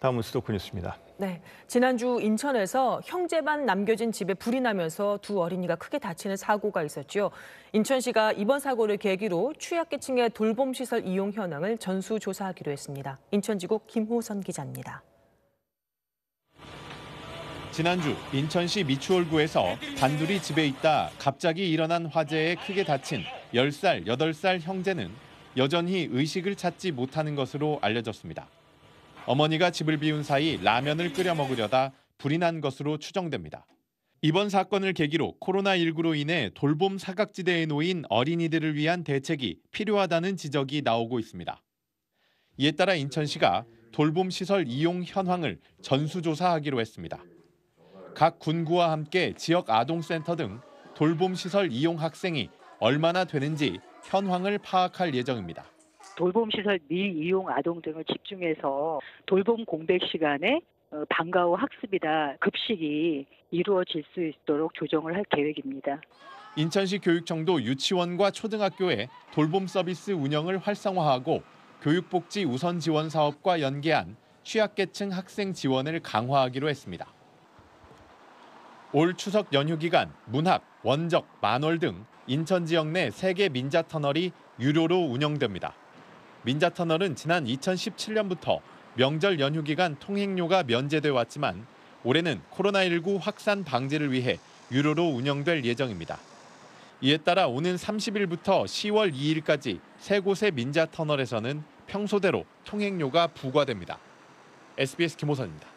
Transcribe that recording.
다음은 수도권 뉴스입니다. 네, 지난주 인천에서 형제만 남겨진 집에 불이 나면서 두 어린이가 크게 다치는 사고가 있었죠. 인천시가 이번 사고를 계기로 취약계층의 돌봄시설 이용 현황을 전수조사하기로 했습니다. 인천지국 김호선 기자입니다. 지난주 인천시 미추홀구에서 단둘이 집에 있다 갑자기 일어난 화재에 크게 다친 10살, 8살 형제는 여전히 의식을 찾지 못하는 것으로 알려졌습니다. 어머니가 집을 비운 사이 라면을 끓여 먹으려다 불이 난 것으로 추정됩니다. 이번 사건을 계기로 코로나19로 인해 돌봄 사각지대에 놓인 어린이들을 위한 대책이 필요하다는 지적이 나오고 있습니다. 이에 따라 인천시가 돌봄 시설 이용 현황을 전수조사하기로 했습니다. 각 군구와 함께 지역 아동센터 등 돌봄 시설 이용 학생이 얼마나 되는지 현황을 파악할 예정입니다. 돌봄시설 미이용 아동 등을 집중해서 돌봄 공백 시간에 어, 방과 후 학습이나 급식이 이루어질 수 있도록 조정을 할 계획입니다. 인천시 교육청도 유치원과 초등학교에 돌봄 서비스 운영을 활성화하고 교육복지 우선 지원 사업과 연계한 취약계층 학생 지원을 강화하기로 했습니다. 올 추석 연휴 기간 문학, 원적, 만월 등 인천 지역 내 3개 민자 터널이 유료로 운영됩니다. 민자 터널은 지난 2017년부터 명절 연휴 기간 통행료가 면제돼 왔지만 올해는 코로나19 확산 방지를 위해 유료로 운영될 예정입니다. 이에 따라 오는 30일부터 10월 2일까지 세 곳의 민자 터널에서는 평소대로 통행료가 부과됩니다. SBS 김호선입니다.